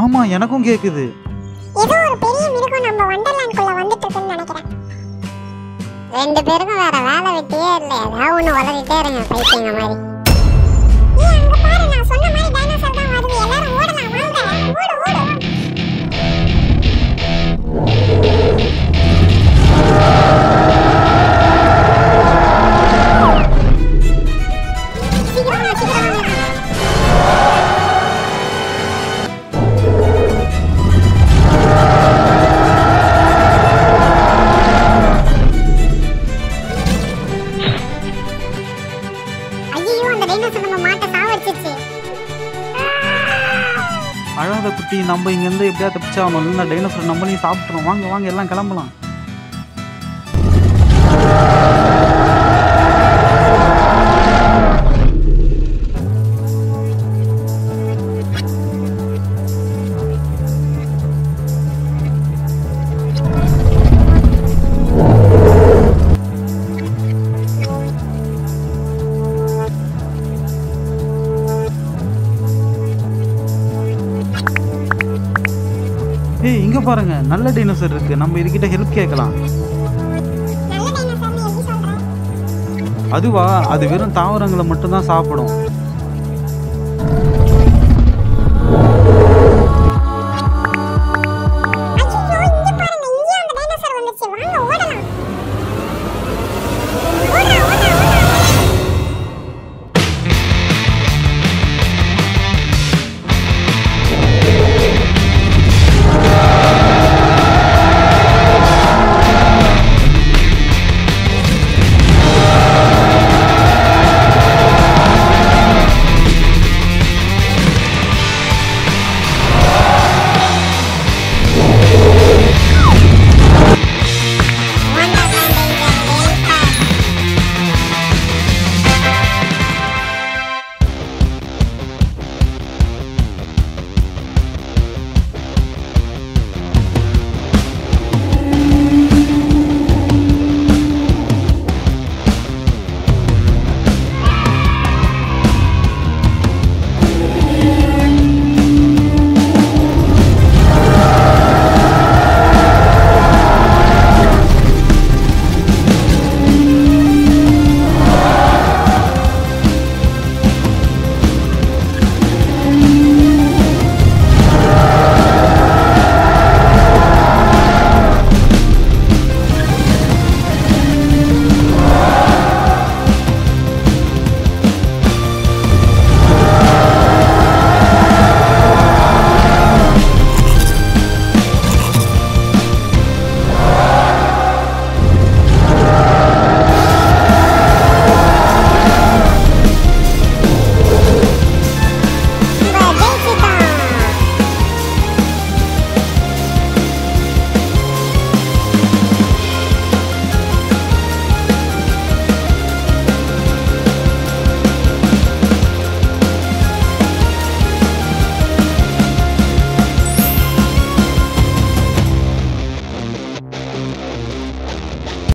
ஆமா எனக்கும் கேக்குது. ஏதோ ஒரு பெரிய மிருகம் நம்ம வண்டர்லேண்ட்குள்ள வந்துட்டு இருக்குன்னு நினைக்கிறேன். ரெண்டு பேருக்கும் வேற வேலை வெட்டியே இல்லை ஏதாவது ஒன்று வளர்ந்துட்டே இருங்க பைத்தியங்க மாதிரி. ஐயோ அந்த டைனோசர் நம்ம மாட்டை சாவடிச்சிருச்சு. அழாத குட்டி நம்ம இங்கேருந்து எப்படியா தப்பிச்சாகணும் இல்லை டைனோசர் நம்மளையும் சாப்பிட்றோம் வாங்க வாங்க எல்லாம் கிளம்பலாம். ஏய் இங்க பாருங்க. நல்ல டைனோசர் இருக்கு. நம்ம இதுகிட்ட ஹெல்ப் கேட்கலாம். அதுவா? அது வெறும் தாவரங்களை மட்டும்தான் சாப்பிடும்.